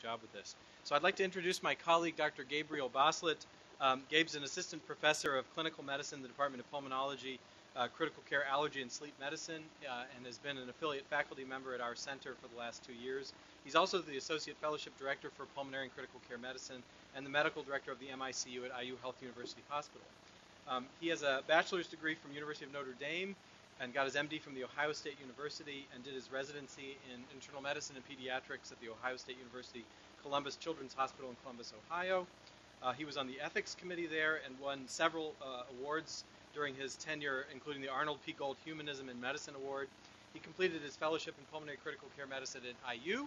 job with this. So I'd like to introduce my colleague, Dr. Gabriel Bosslet. Um, Gabe's an assistant professor of clinical medicine in the Department of Pulmonology, uh, critical care, allergy, and sleep medicine, uh, and has been an affiliate faculty member at our center for the last two years. He's also the associate fellowship director for pulmonary and critical care medicine and the medical director of the MICU at IU Health University Hospital. Um, he has a bachelor's degree from University of Notre Dame and got his MD from the Ohio State University and did his residency in internal medicine and pediatrics at the Ohio State University Columbus Children's Hospital in Columbus, Ohio. Uh, he was on the ethics committee there and won several uh, awards during his tenure, including the Arnold P. Gold Humanism in Medicine Award. He completed his fellowship in pulmonary critical care medicine at IU.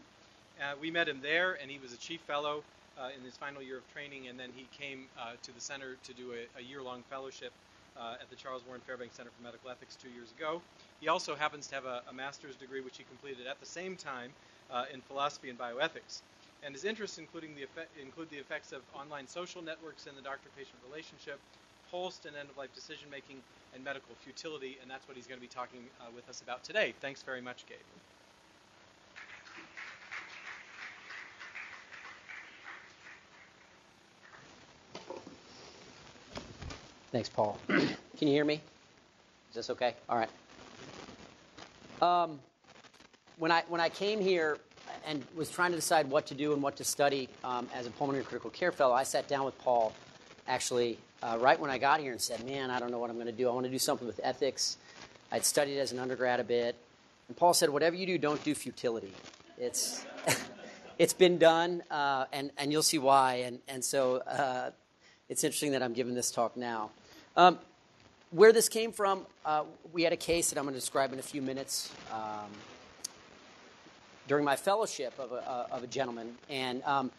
Uh, we met him there, and he was a chief fellow uh, in his final year of training, and then he came uh, to the center to do a, a year-long fellowship uh, at the Charles Warren Fairbanks Center for Medical Ethics two years ago. He also happens to have a, a master's degree, which he completed at the same time uh, in philosophy and bioethics. And his interests including the effect, include the effects of online social networks in the doctor-patient relationship, post and end-of-life decision-making, and medical futility, and that's what he's going to be talking uh, with us about today. Thanks very much, Gabe. Thanks, Paul. Can you hear me? Is this okay? All right. Um, when I when I came here and was trying to decide what to do and what to study um, as a pulmonary critical care fellow, I sat down with Paul, actually, uh, right when I got here, and said, "Man, I don't know what I'm going to do. I want to do something with ethics." I'd studied as an undergrad a bit, and Paul said, "Whatever you do, don't do futility. It's it's been done, uh, and and you'll see why." And and so uh, it's interesting that I'm giving this talk now. Um, where this came from, uh, we had a case that I'm going to describe in a few minutes um, during my fellowship of a, uh, of a gentleman. And um,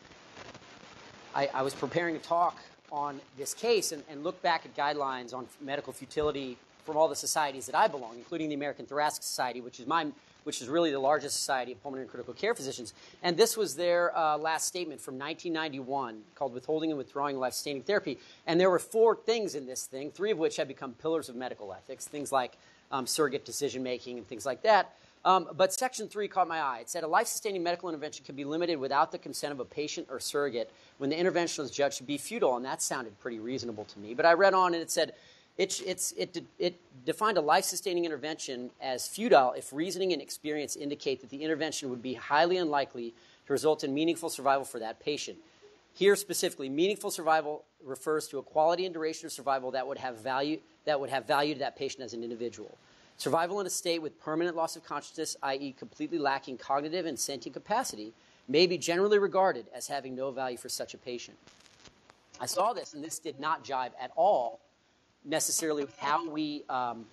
I, I, was preparing a talk on this case and, and looked back at guidelines on medical futility from all the societies that I belong, including the American Thoracic Society, which is my which is really the largest society of pulmonary and critical care physicians. And this was their uh, last statement from 1991 called Withholding and Withdrawing Life Sustaining Therapy. And there were four things in this thing, three of which have become pillars of medical ethics, things like um, surrogate decision making and things like that. Um, but section three caught my eye. It said a life sustaining medical intervention can be limited without the consent of a patient or surrogate when the intervention is judged to be futile. And that sounded pretty reasonable to me. But I read on and it said it, it's, it, it defined a life sustaining intervention as futile if reasoning and experience indicate that the intervention would be highly unlikely to result in meaningful survival for that patient. Here specifically, meaningful survival refers to a quality and duration of survival that would have value that would have value to that patient as an individual. Survival in a state with permanent loss of consciousness, i.e., completely lacking cognitive and sentient capacity, may be generally regarded as having no value for such a patient. I saw this, and this did not jive at all necessarily with how we um,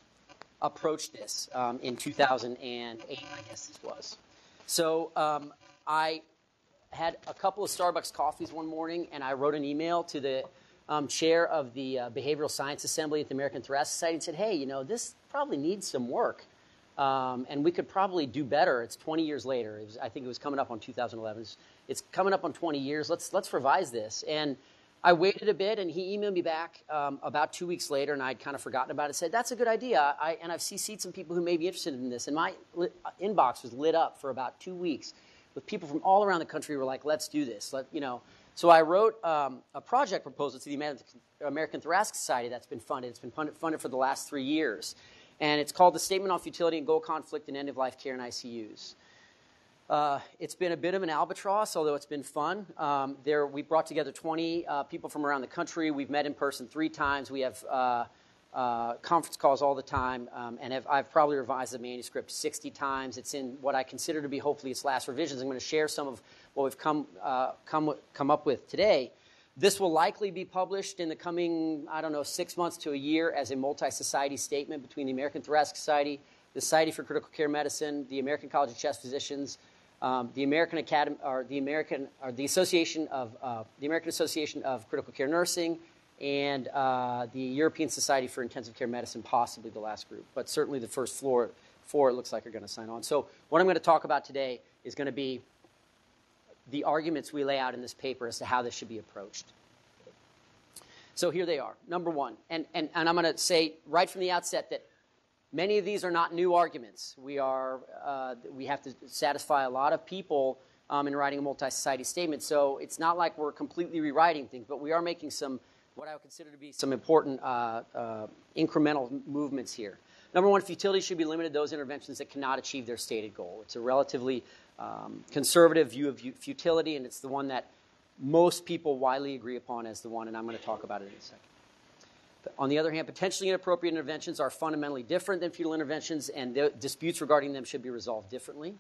approached this um, in 2008, I guess this was. So um, I had a couple of Starbucks coffees one morning, and I wrote an email to the um, chair of the uh, Behavioral Science Assembly at the American Thoracic Society and said, hey, you know, this probably needs some work. Um, and we could probably do better. It's 20 years later. Was, I think it was coming up on 2011. It's, it's coming up on 20 years. Let's let's revise this. And I waited a bit, and he emailed me back um, about two weeks later, and I'd kind of forgotten about it. Said, "That's a good idea," I, and I've CC'd some people who may be interested in this. And my lit, uh, inbox was lit up for about two weeks with people from all around the country who were like, "Let's do this." Let, you know. So I wrote um, a project proposal to the American Thoracic Society that's been funded. It's been funded, funded for the last three years, and it's called the Statement on Futility and Goal Conflict in End of Life Care in ICUs. Uh, it's been a bit of an albatross, although it's been fun. Um, there, we brought together 20 uh, people from around the country. We've met in person three times. We have uh, uh conference calls all the time, um, and have, I've probably revised the manuscript 60 times. It's in what I consider to be hopefully its last revisions. I'm going to share some of what we've come, uh, come, come up with today. This will likely be published in the coming, I don't know, six months to a year as a multi society statement between the American Thoracic Society, the Society for Critical Care Medicine, the American College of Chest Physicians, um, the American Academy, or the American, or the Association of uh, the American Association of Critical Care Nursing, and uh, the European Society for Intensive Care Medicine, possibly the last group, but certainly the first floor four it looks like are going to sign on. So what I'm going to talk about today is going to be the arguments we lay out in this paper as to how this should be approached. So here they are. Number one, and, and, and I'm going to say right from the outset that Many of these are not new arguments. We, are, uh, we have to satisfy a lot of people um, in writing a multi-society statement. So it's not like we're completely rewriting things, but we are making some what I would consider to be some important uh, uh, incremental movements here. Number one, futility should be limited to those interventions that cannot achieve their stated goal. It's a relatively um, conservative view of futility, and it's the one that most people widely agree upon as the one, and I'm going to talk about it in a second. On the other hand, potentially inappropriate interventions are fundamentally different than futile interventions, and the disputes regarding them should be resolved differently.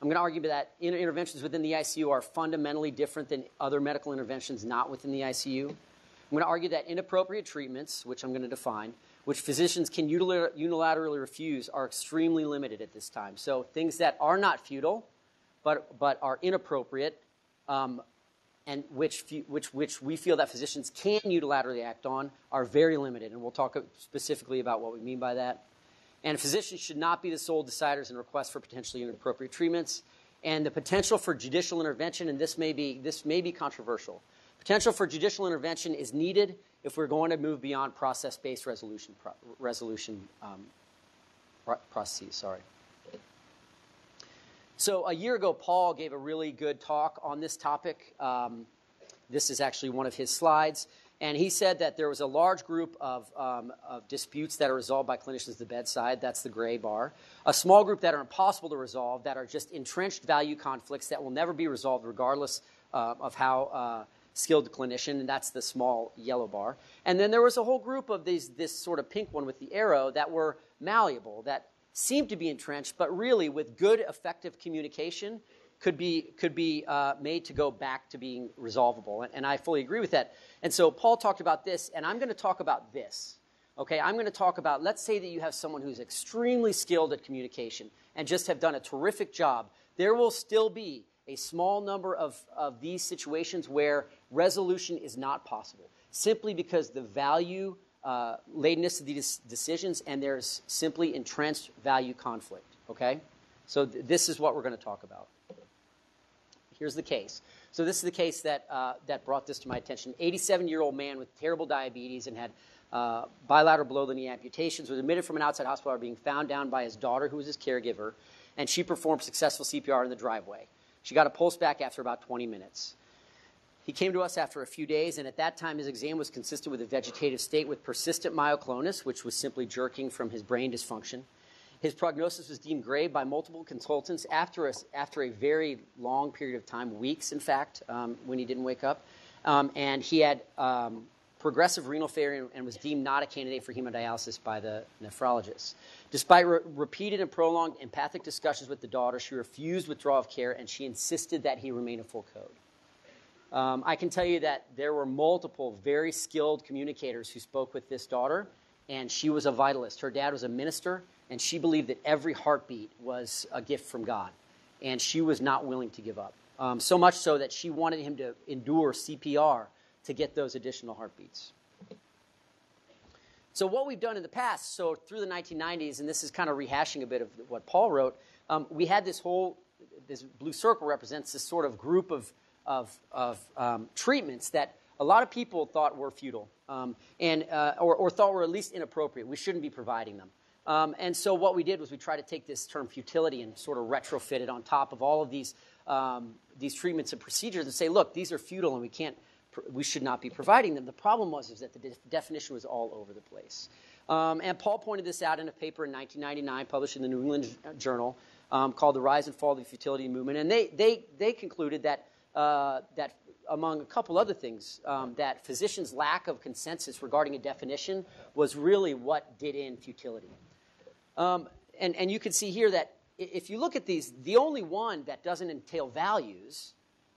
I'm going to argue that interventions within the ICU are fundamentally different than other medical interventions not within the ICU. I'm going to argue that inappropriate treatments, which I'm going to define, which physicians can unilaterally refuse, are extremely limited at this time. So things that are not futile, but, but are inappropriate, um, and which, which, which we feel that physicians can unilaterally act on, are very limited. And we'll talk specifically about what we mean by that. And physicians should not be the sole deciders in requests for potentially inappropriate treatments. And the potential for judicial intervention, and this may be, this may be controversial, potential for judicial intervention is needed if we're going to move beyond process-based resolution, pro- resolution um, processes. Sorry. So a year ago, Paul gave a really good talk on this topic. Um, this is actually one of his slides. And he said that there was a large group of, um, of, disputes that are resolved by clinicians at the bedside. That's the gray bar. A small group that are impossible to resolve, that are just entrenched value conflicts that will never be resolved regardless uh, of how uh, skilled the clinician, and that's the small yellow bar. And then there was a whole group of these, this sort of pink one with the arrow that were malleable, that seemed to be entrenched, but really with good, effective communication could be, could be uh, made to go back to being resolvable. And, and I fully agree with that. And so Paul talked about this, and I'm going to talk about this. Okay, I'm going to talk about, let's say that you have someone who's extremely skilled at communication and just have done a terrific job. There will still be a small number of, of these situations where resolution is not possible, simply because the value uh, ladenness of these decisions and there's simply entrenched value conflict. Okay? So th- this is what we're going to talk about. Here's the case. So this is the case that, uh, that brought this to my attention. 87-year-old man with terrible diabetes and had uh, bilateral below-the-knee amputations was admitted from an outside hospital being found down by his daughter, who was his caregiver, and she performed successful CPR in the driveway. She got a pulse back after about 20 minutes. He came to us after a few days, and at that time, his exam was consistent with a vegetative state with persistent myoclonus, which was simply jerking from his brain dysfunction. His prognosis was deemed grave by multiple consultants after a, after a very long period of time, weeks, in fact, um, when he didn't wake up. Um, and he had um, progressive renal failure and was deemed not a candidate for hemodialysis by the nephrologist. Despite re- repeated and prolonged empathic discussions with the daughter, she refused withdrawal of care and she insisted that he remain a full code. Um, I can tell you that there were multiple very skilled communicators who spoke with this daughter, and she was a vitalist. Her dad was a minister, and she believed that every heartbeat was a gift from God, and she was not willing to give up. Um, so much so that she wanted him to endure CPR to get those additional heartbeats. So, what we've done in the past, so through the 1990s, and this is kind of rehashing a bit of what Paul wrote, um, we had this whole, this blue circle represents this sort of group of of, of um, treatments that a lot of people thought were futile um, and, uh, or, or, thought were at least inappropriate. We shouldn't be providing them. Um, and so what we did was we tried to take this term futility and sort of retrofit it on top of all of these, um, these treatments and procedures and say, look, these are futile and we can't, we should not be providing them. The problem was is that the de- definition was all over the place. Um, and Paul pointed this out in a paper in 1999 published in the New England Journal um, called The Rise and Fall of the Futility Movement. And they, they, they concluded that uh, that among a couple other things, um, that physicians' lack of consensus regarding a definition was really what did in futility. Um, and, and you can see here that if you look at these, the only one that doesn't entail values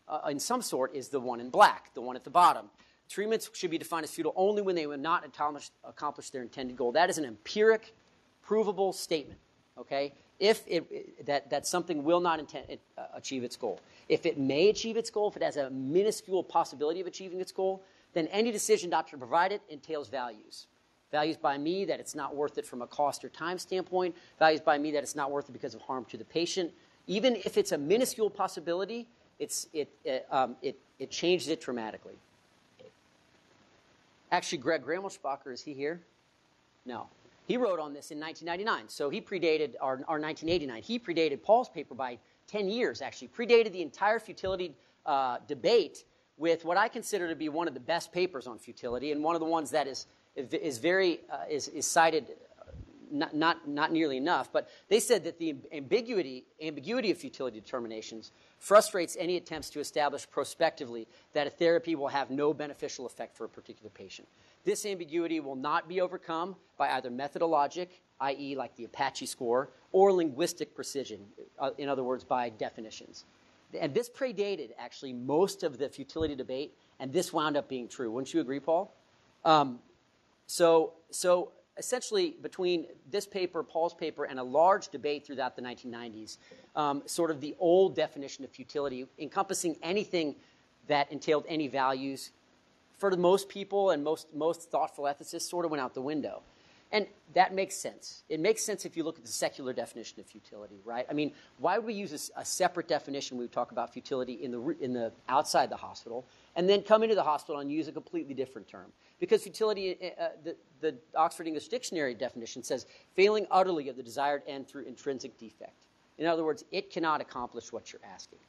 uh, in some sort is the one in black, the one at the bottom. Treatments should be defined as futile only when they will not accomplish, accomplish their intended goal. That is an empiric, provable statement. Okay, if it, that, that something will not intend, uh, achieve its goal. If it may achieve its goal, if it has a minuscule possibility of achieving its goal, then any decision not to provide it entails values. Values by me that it's not worth it from a cost or time standpoint, values by me that it's not worth it because of harm to the patient. Even if it's a minuscule possibility, it's, it, it, um, it, it changes it dramatically. Actually, Greg Gramelspacher, is he here? No. He wrote on this in 1999, so he predated our, our 1989. He predated Paul's paper by 10 years, actually, predated the entire futility uh, debate with what I consider to be one of the best papers on futility and one of the ones that is, is very uh, is, is cited not, not, not nearly enough, but they said that the ambiguity, ambiguity of futility determinations frustrates any attempts to establish prospectively that a therapy will have no beneficial effect for a particular patient. This ambiguity will not be overcome by either methodologic, i.e., like the Apache score, or linguistic precision, uh, in other words, by definitions. And this predated actually most of the futility debate, and this wound up being true. Wouldn't you agree, Paul? Um, so, so essentially between this paper, Paul's paper, and a large debate throughout the 1990s, um, sort of the old definition of futility, encompassing anything that entailed any values, for the most people and most, most thoughtful ethicists, sort of went out the window. And that makes sense. It makes sense if you look at the secular definition of futility, right? I mean, why would we use a, a separate definition when we talk about futility in the, in the outside the hospital, and then come into the hospital and use a completely different term? Because futility, uh, uh, the Oxford English Dictionary definition says failing utterly of the desired end through intrinsic defect. In other words, it cannot accomplish what you're asking.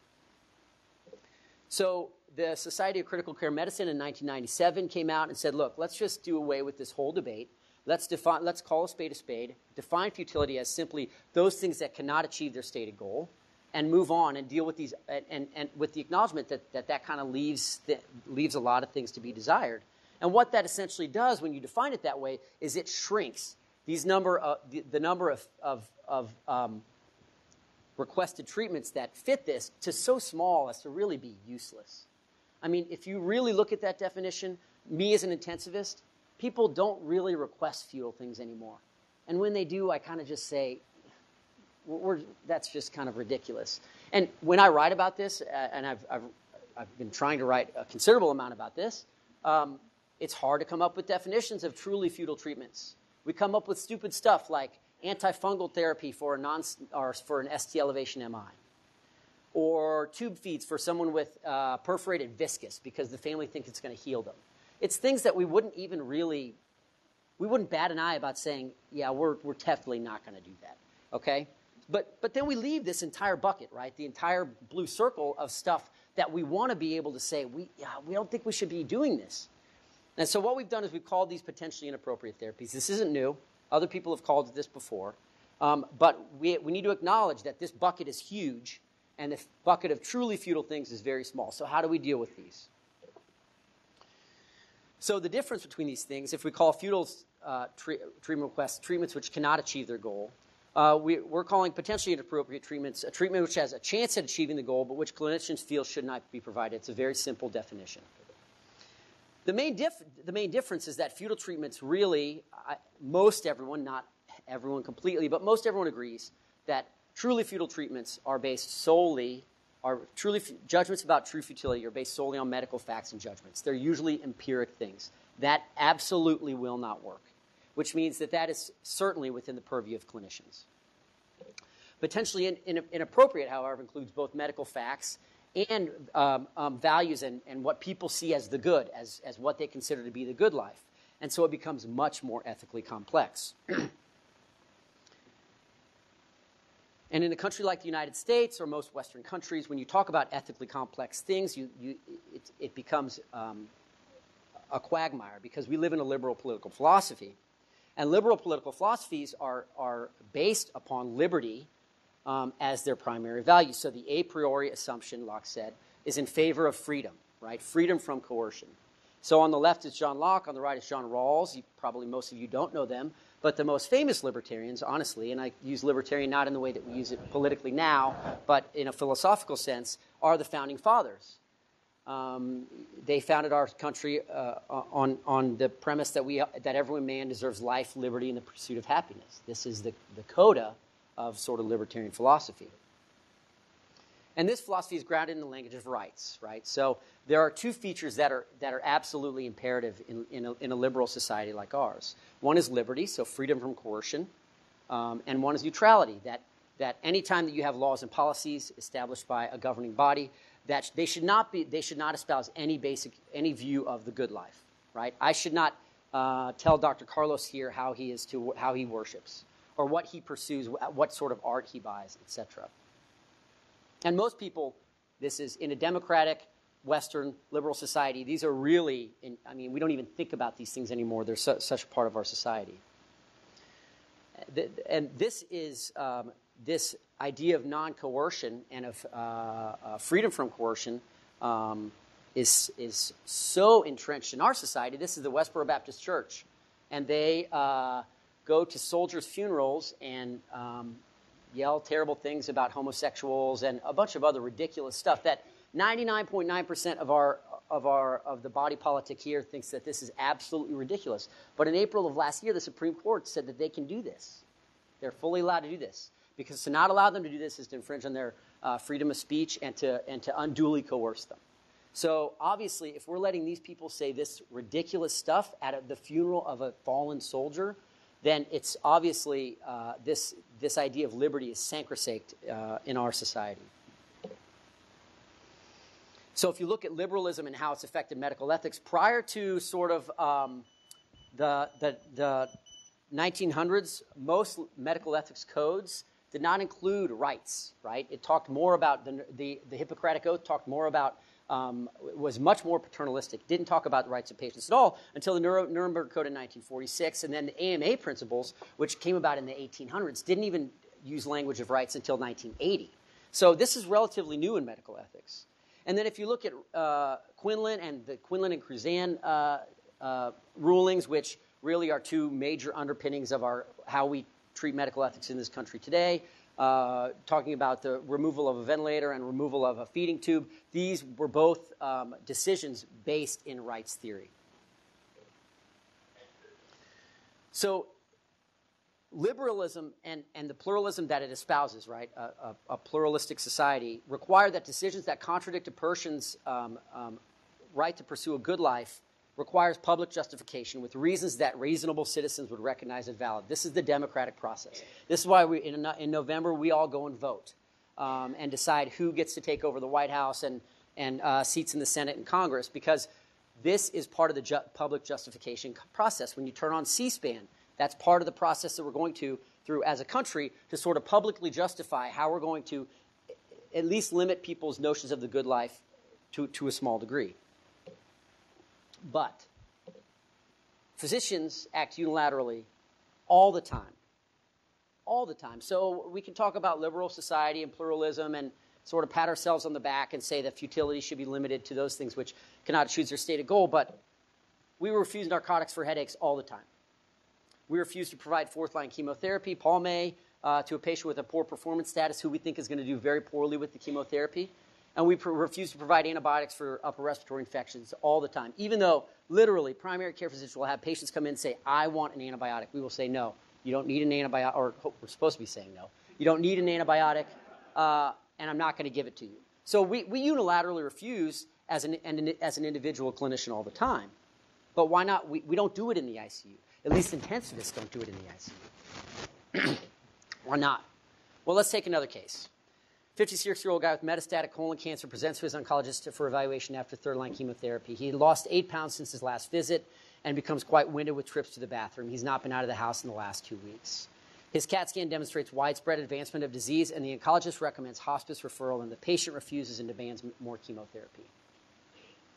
So the Society of Critical Care Medicine in 1997 came out and said, look, let's just do away with this whole debate. Let's, define, let's call a spade a spade, define futility as simply those things that cannot achieve their stated goal, and move on and deal with these, and, and, and with the acknowledgement that that, that kind of leaves, leaves a lot of things to be desired. And what that essentially does when you define it that way is it shrinks these number of, the, the number of, of, of um, requested treatments that fit this to so small as to really be useless. I mean, if you really look at that definition, me as an intensivist, people don't really request futile things anymore. And when they do, I kind of just say, that's just kind of ridiculous. And when I write about this, uh, and I've, I've, I've, been trying to write a considerable amount about this, um, it's hard to come up with definitions of truly futile treatments. We come up with stupid stuff like antifungal therapy for, a non, or for an ST elevation MI, or tube feeds for someone with uh, perforated viscus because the family thinks it's going to heal them. It's things that we wouldn't even really, we wouldn't bat an eye about saying, yeah, we're, we're definitely not going to do that, okay? But, but then we leave this entire bucket, right? The entire blue circle of stuff that we want to be able to say, we, yeah, we don't think we should be doing this. And so what we've done is we've called these potentially inappropriate therapies. This isn't new. Other people have called this before. Um, but we, we need to acknowledge that this bucket is huge and the bucket of truly futile things is very small. So how do we deal with these? So the difference between these things, if we call futile uh, tre- treatment requests treatments which cannot achieve their goal, uh, we, are calling potentially inappropriate treatments a treatment which has a chance at achieving the goal, but which clinicians feel should not be provided. It's a very simple definition. The main, dif- the main difference is that futile treatments really, most everyone, not everyone completely, but most everyone agrees that truly futile treatments are based solely, are truly judgments about true futility are based solely on medical facts and judgments. They're usually empiric things. That absolutely will not work, which means that that is certainly within the purview of clinicians. Potentially in, in, inappropriate, however, includes both medical facts and um, um, values and, and what people see as the good, as, as what they consider to be the good life. And so it becomes much more ethically complex. and in a country like the United States or most Western countries, when you talk about ethically complex things, you, you, it, it becomes um, a quagmire because we live in a liberal political philosophy. And liberal political philosophies are, are based upon liberty um, as their primary value. So the a priori assumption, Locke said, is in favor of freedom, right? Freedom from coercion. So on the left is John Locke, on the right is John Rawls. You, probably most of you don't know them, but the most famous libertarians, honestly, and I use libertarian not in the way that we use it politically now, but in a philosophical sense, are the founding fathers. Um, they founded our country uh, on, on the premise that, we, that every man deserves life, liberty, and the pursuit of happiness. This is the, the coda of sort of libertarian philosophy. And this philosophy is grounded in the language of rights, right? So there are two features that are, that are absolutely imperative in, in, a, in a liberal society like ours. One is liberty, so freedom from coercion, um, and one is neutrality, that, that any time that you have laws and policies established by a governing body, that they should not, be, they should not espouse any basic, any view of the good life, right? I should not uh, tell Dr. Carlos here how he, is to, how he worships or what he pursues, what sort of art he buys, etc. And most people, this is in a democratic, Western, liberal society, these are really, in, I mean, we don't even think about these things anymore. They're su- such a part of our society. And this is um, this idea of non coercion and of uh, uh, freedom from coercion um, is, is so entrenched in our society. This is the Westboro Baptist Church. And they uh, go to soldiers' funerals and um, yell terrible things about homosexuals and a bunch of other ridiculous stuff that 99.9% of our of our of the body politic here thinks that this is absolutely ridiculous. But in April of last year, the Supreme Court said that they can do this. They're fully allowed to do this because to not allow them to do this is to infringe on their uh, freedom of speech and to and to unduly coerce them. So obviously, if we're letting these people say this ridiculous stuff at the funeral of a fallen soldier, then it's obviously uh, this this idea of liberty is sacrosanct uh, in our society. So if you look at liberalism and how it's affected medical ethics, prior to sort of um, the, the, the 1900s, most medical ethics codes did not include rights, right? It talked more about the, the, the Hippocratic Oath, talked more about, um, was much more paternalistic, didn't talk about the rights of patients at all until the Nuremberg Code in 1946. And then the AMA principles, which came about in the 1800s, didn't even use language of rights until 1980. So this is relatively new in medical ethics. And then if you look at uh, Quinlan and the Quinlan and Cruzan uh, uh, rulings, which really are two major underpinnings of our how we treat medical ethics in this country today, uh, talking about the removal of a ventilator and removal of a feeding tube, these were both um, decisions based in rights theory. So liberalism and, and the pluralism that it espouses, right, a, a, a pluralistic society, require that decisions that contradict a person's um, um, right to pursue a good life requires public justification with reasons that reasonable citizens would recognize as valid. This is the democratic process. This is why we, in, in November we all go and vote um, and decide who gets to take over the White House and, and uh, seats in the Senate and Congress because this is part of the ju- public justification process. When you turn on C SPAN, that's part of the process that we're going to through as a country to sort of publicly justify how we're going to at least limit people's notions of the good life to, to a small degree. But physicians act unilaterally all the time. All the time. So we can talk about liberal society and pluralism and sort of pat ourselves on the back and say that futility should be limited to those things which cannot choose their stated goal, but we refuse narcotics for headaches all the time. We refuse to provide fourth line chemotherapy, Paul may, uh, to a patient with a poor performance status who we think is going to do very poorly with the chemotherapy. And we refuse to provide antibiotics for upper respiratory infections all the time. Even though, literally, primary care physicians will have patients come in and say, I want an antibiotic. We will say, no, you don't need an antibiotic, or we're supposed to be saying no. You don't need an antibiotic, uh, and I'm not going to give it to you. So we, we unilaterally refuse as an, as an individual clinician all the time. But why not? We, we don't do it in the ICU. At least intensivists don't do it in the ICU. Why not? Well, let's take another case. 56 year old guy with metastatic colon cancer presents to his oncologist for evaluation after third line chemotherapy. He lost eight pounds since his last visit and becomes quite winded with trips to the bathroom. He's not been out of the house in the last two weeks. His CAT scan demonstrates widespread advancement of disease, and the oncologist recommends hospice referral, and the patient refuses and demands more chemotherapy.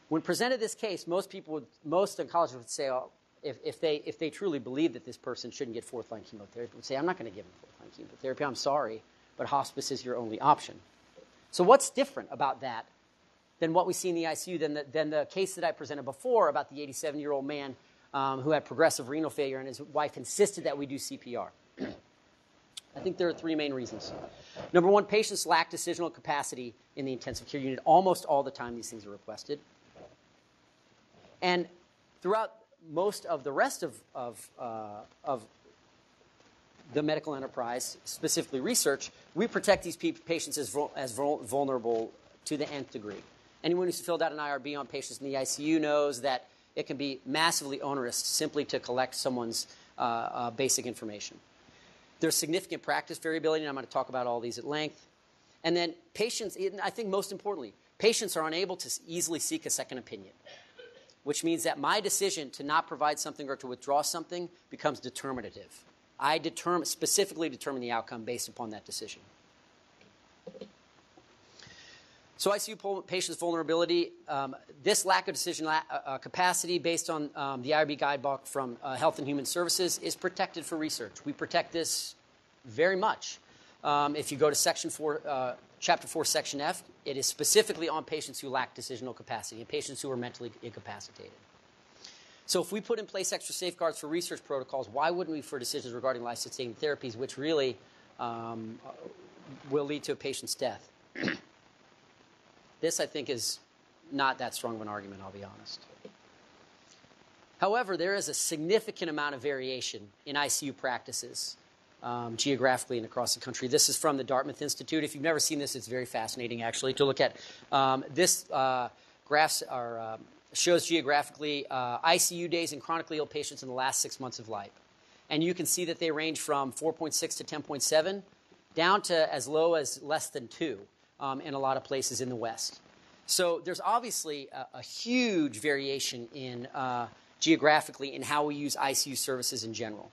When presented this case, most people would, most oncologists would say, oh, if, if, they, if they truly believe that this person shouldn't get fourth line chemotherapy, would say, I'm not going to give him fourth line chemotherapy. I'm sorry, but hospice is your only option. So, what's different about that than what we see in the ICU than the, than the case that I presented before about the 87 year old man um, who had progressive renal failure and his wife insisted that we do CPR? I think there are three main reasons. Number one, patients lack decisional capacity in the intensive care unit almost all the time these things are requested. And throughout most of the rest of, of, uh, of the medical enterprise, specifically research, we protect these patients as, as vulnerable to the nth degree. Anyone who's filled out an IRB on patients in the ICU knows that it can be massively onerous simply to collect someone's uh, uh, basic information. There's significant practice variability, and I'm going to talk about all these at length. And then patients, I think most importantly, patients are unable to easily seek a second opinion which means that my decision to not provide something or to withdraw something becomes determinative. I determine, specifically determine the outcome based upon that decision. So I ICU patients' vulnerability, um, this lack of decision la- uh, uh, capacity based on um, the IRB guidebook from uh, Health and Human Services is protected for research. We protect this very much. Um, if you go to section four, uh, chapter four, section F, it is specifically on patients who lack decisional capacity and patients who are mentally incapacitated. So if we put in place extra safeguards for research protocols, why wouldn't we for decisions regarding life-sustaining therapies, which really um, will lead to a patient's death? This, I think, is not that strong of an argument, I'll be honest. However, there is a significant amount of variation in ICU practices um, geographically and across the country. This is from the Dartmouth Institute. If you've never seen this, it's very fascinating, actually, to look at. Um, this uh, graphs are, uh, shows geographically uh, ICU days in chronically ill patients in the last six months of life. And you can see that they range from 4.6 to 10.7 down to as low as less than 2 um, in a lot of places in the West. So there's obviously a, a huge variation in uh, geographically in how we use ICU services in general.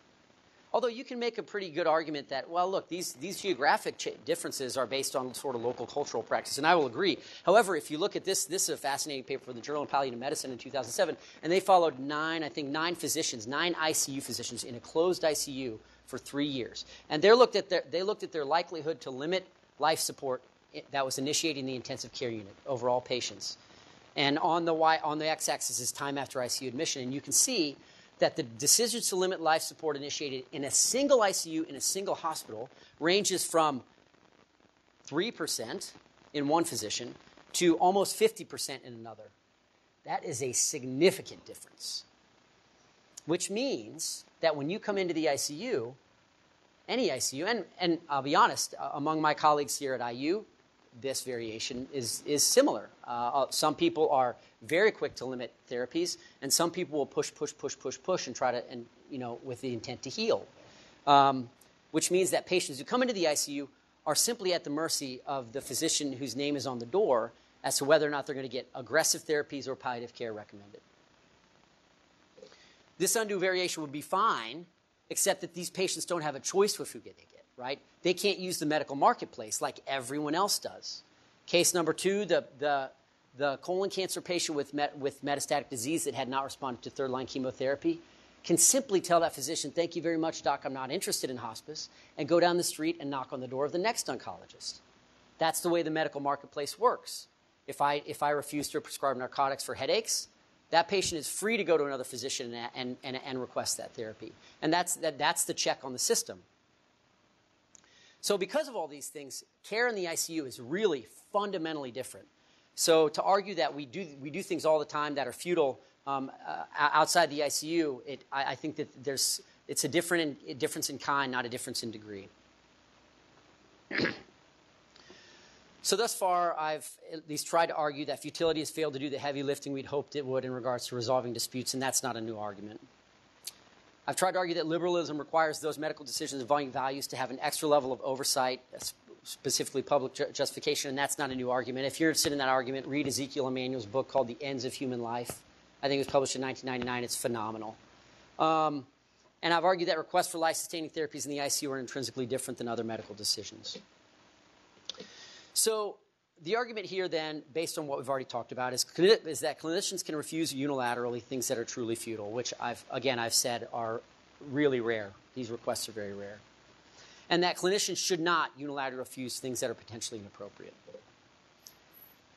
Although you can make a pretty good argument that, well, look, these, these geographic differences are based on sort of local cultural practice, and I will agree. However, if you look at this, this is a fascinating paper from the Journal of Palliative Medicine in 2007, and they followed nine, I think, nine physicians, nine ICU physicians in a closed ICU for three years. And they looked at their, they looked at their likelihood to limit life support that was initiating the intensive care unit over all patients. And on the, y, on the x-axis is time after ICU admission. And you can see that the decision to limit life support initiated in a single ICU in a single hospital ranges from 3% in one physician to almost 50% in another. That is a significant difference. Which means that when you come into the ICU, any ICU, and, and I'll be honest, among my colleagues here at IU, this variation is, is similar. Uh, uh, some people are very quick to limit therapies, and some people will push, push, push, push, push, and try to, and you know, with the intent to heal. Um, which means that patients who come into the ICU are simply at the mercy of the physician whose name is on the door as to whether or not they're going to get aggressive therapies or palliative care recommended. This undue variation would be fine, except that these patients don't have a choice with who they get right? They can't use the medical marketplace like everyone else does. Case number two, the, the, the colon cancer patient with, met, with metastatic disease that had not responded to third line chemotherapy can simply tell that physician, Thank you very much, doc, I'm not interested in hospice, and go down the street and knock on the door of the next oncologist. That's the way the medical marketplace works. If I, if I refuse to prescribe narcotics for headaches, that patient is free to go to another physician and, and, and, and request that therapy. And that's, that, that's the check on the system. So, because of all these things, care in the ICU is really fundamentally different. So, to argue that we do, we do things all the time that are futile um, uh, outside the ICU, it, I, I, think that there's, it's a, different in, a difference in kind, not a difference in degree. so, thus far, I've at least tried to argue that futility has failed to do the heavy lifting we'd hoped it would in regards to resolving disputes, and that's not a new argument. I've tried to argue that liberalism requires those medical decisions involving values to have an extra level of oversight, specifically public ju- justification, and that's not a new argument. If you're interested in that argument, read Ezekiel Emanuel's book called The Ends of Human Life. I think it was published in 1999. It's phenomenal. Um, and I've argued that requests for life sustaining therapies in the ICU are intrinsically different than other medical decisions. So, the argument here, then, based on what we've already talked about, is, is that clinicians can refuse unilaterally things that are truly futile, which I've again I've said are really rare. These requests are very rare, and that clinicians should not unilaterally refuse things that are potentially inappropriate.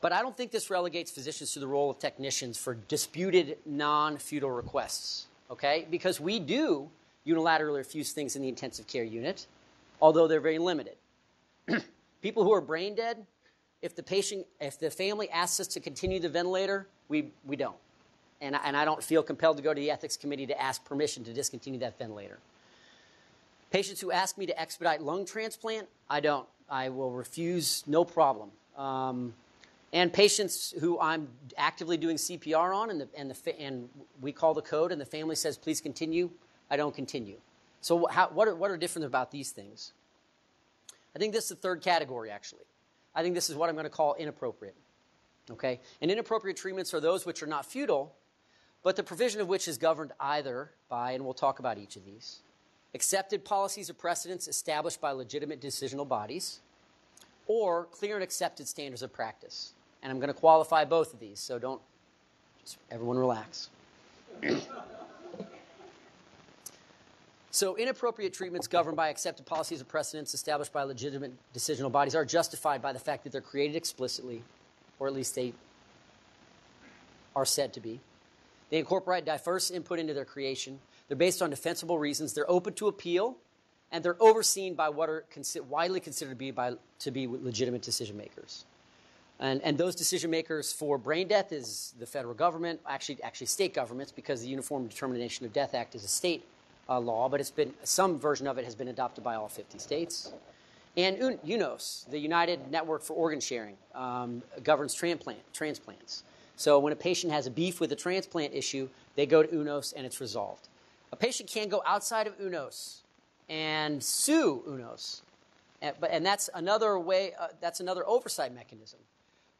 But I don't think this relegates physicians to the role of technicians for disputed non-futile requests. Okay, because we do unilaterally refuse things in the intensive care unit, although they're very limited. People who are brain dead if the patient, if the family asks us to continue the ventilator, we, we don't. And, and I don't feel compelled to go to the ethics committee to ask permission to discontinue that ventilator. Patients who ask me to expedite lung transplant, I don't. I will refuse, no problem. Um, and patients who I'm actively doing CPR on, and, the, and, the, and we call the code, and the family says, please continue, I don't continue. So, how, what, are, what are different about these things? I think this is the third category, actually. I think this is what I'm going to call inappropriate. Okay? And inappropriate treatments are those which are not futile, but the provision of which is governed either by, and we'll talk about each of these, accepted policies or precedents established by legitimate decisional bodies, or clear and accepted standards of practice. and I'm going to qualify both of these, so don't, just everyone relax. So, inappropriate treatments governed by accepted policies and precedents established by legitimate decisional bodies are justified by the fact that they're created explicitly, or at least they are said to be. They incorporate diverse input into their creation. They're based on defensible reasons. They're open to appeal, and they're overseen by what are consi- widely considered to be, by, to be legitimate decision makers. And, and those decision makers for brain death is the federal government, actually, actually state governments, because the Uniform Determination of Death Act is a state uh, law, but it's been some version of it has been adopted by all 50 states. And UNOS, the United Network for Organ Sharing, um, governs transplant, transplants. So when a patient has a beef with a transplant issue, they go to UNOS and it's resolved. A patient can go outside of UNOS and sue UNOS, and, but, and that's another way. Uh, that's another oversight mechanism.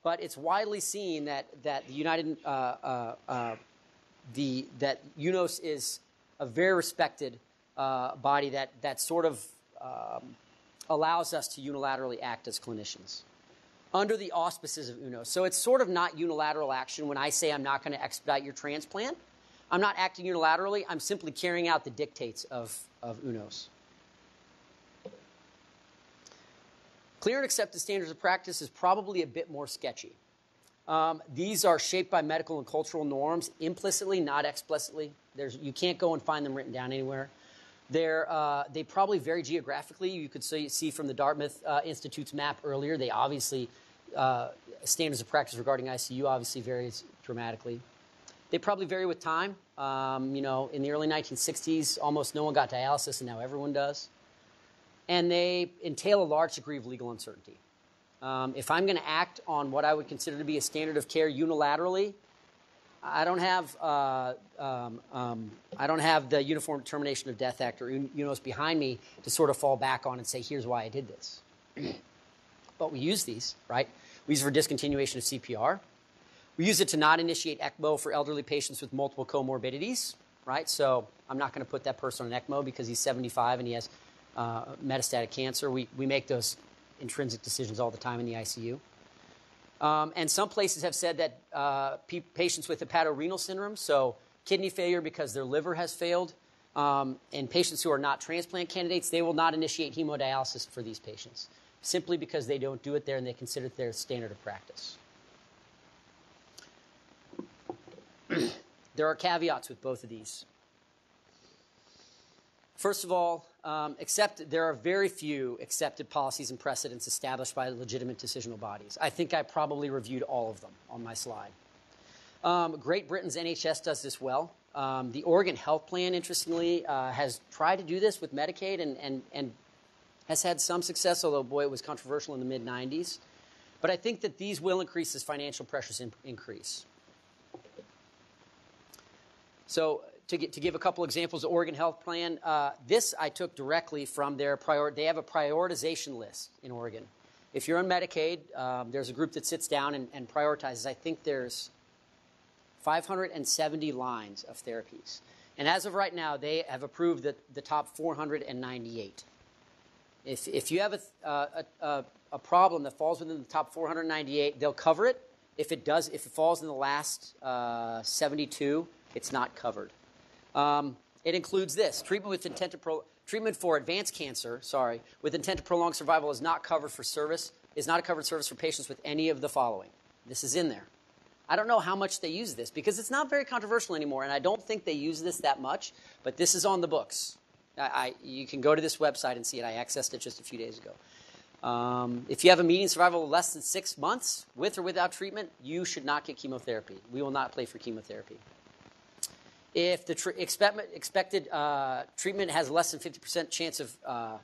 But it's widely seen that that the United uh, uh, uh the that UNOS is a very respected uh, body that, that sort of um, allows us to unilaterally act as clinicians under the auspices of UNOS. So it's sort of not unilateral action when I say I'm not going to expedite your transplant. I'm not acting unilaterally, I'm simply carrying out the dictates of, of UNOS. Clear and accepted standards of practice is probably a bit more sketchy. Um, these are shaped by medical and cultural norms implicitly, not explicitly. There's, you can't go and find them written down anywhere. Uh, they probably vary geographically. You could see, see from the Dartmouth uh, Institute's map earlier, they obviously, uh, standards of practice regarding ICU obviously varies dramatically. They probably vary with time. Um, you know, in the early 1960s, almost no one got dialysis, and now everyone does. And they entail a large degree of legal uncertainty. Um, if I'm going to act on what I would consider to be a standard of care unilaterally, I don't have uh, um, um, I don't have the Uniform Termination of Death Act or UNOS behind me to sort of fall back on and say, here's why I did this. but we use these, right? We use it for discontinuation of CPR. We use it to not initiate ECMO for elderly patients with multiple comorbidities, right? So I'm not going to put that person on ECMO because he's 75 and he has uh, metastatic cancer. We, we make those intrinsic decisions all the time in the ICU. Um, and some places have said that uh, patients with hepatorenal syndrome, so kidney failure because their liver has failed, um, and patients who are not transplant candidates, they will not initiate hemodialysis for these patients simply because they don't do it there and they consider it their standard of practice. there are caveats with both of these. First of all, um, except there are very few accepted policies and precedents established by legitimate decisional bodies. I think I probably reviewed all of them on my slide. Um, Great Britain's NHS does this well. Um, the Oregon Health Plan, interestingly, uh, has tried to do this with Medicaid and, and, and has had some success, although, boy, it was controversial in the mid 90s. But I think that these will increase as financial pressures in, increase. So, to, get, to give a couple examples, the Oregon Health Plan, uh, this I took directly from their prior. They have a prioritization list in Oregon. If you're on Medicaid, um, there's a group that sits down and, and prioritizes. I think there's 570 lines of therapies. And as of right now, they have approved the, the top 498. If, if you have a, uh, a, a, problem that falls within the top 498, they'll cover it. If it does, if it falls in the last uh, 72, it's not covered. Um, it includes this treatment with intent to pro- treatment for advanced cancer. Sorry, with intent to prolong survival is not covered for service. Is not a covered service for patients with any of the following. This is in there. I don't know how much they use this because it's not very controversial anymore, and I don't think they use this that much. But this is on the books. I, I, you can go to this website and see it. I accessed it just a few days ago. Um, if you have a median survival of less than six months, with or without treatment, you should not get chemotherapy. We will not play for chemotherapy. If the tr- expect- expected uh, treatment has less than 50% chance of, uh,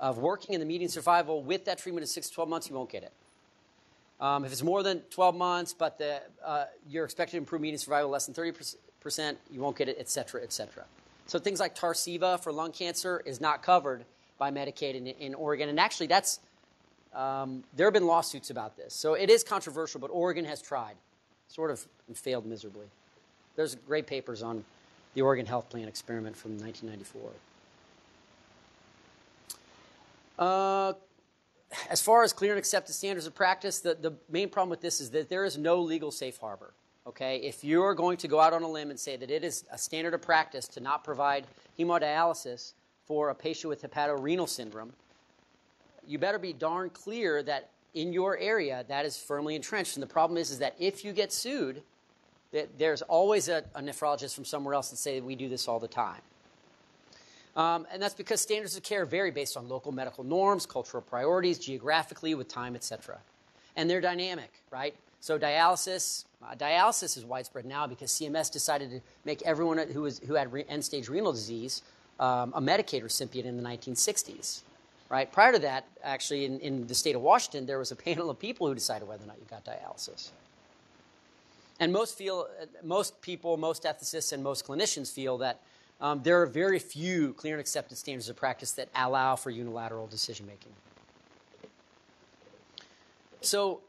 of working and the median survival with that treatment is 6 to 12 months, you won't get it. Um, if it's more than 12 months, but the, uh, you're expected to improve median survival less than 30%, you won't get it, et cetera, et cetera. So things like Tarceva for lung cancer is not covered by Medicaid in, in Oregon. And actually, that's, um, there have been lawsuits about this. So it is controversial, but Oregon has tried, sort of, and failed miserably. There's great papers on the Oregon Health Plan experiment from 1994. Uh, as far as clear and accepted standards of practice, the, the main problem with this is that there is no legal safe harbor. Okay, if you're going to go out on a limb and say that it is a standard of practice to not provide hemodialysis for a patient with hepatorenal syndrome, you better be darn clear that in your area that is firmly entrenched. And the problem is, is that if you get sued, there's always a, a nephrologist from somewhere else that say we do this all the time. Um, and that's because standards of care vary based on local medical norms, cultural priorities, geographically, with time, etc. And they're dynamic, right? So dialysis, uh, dialysis is widespread now because CMS decided to make everyone who, was, who had re- end-stage renal disease um, a Medicaid recipient in the 1960s, right? Prior to that, actually, in, in the state of Washington, there was a panel of people who decided whether or not you got dialysis. And most feel, uh, most people, most ethicists, and most clinicians feel that um, there are very few clear and accepted standards of practice that allow for unilateral decision making. So,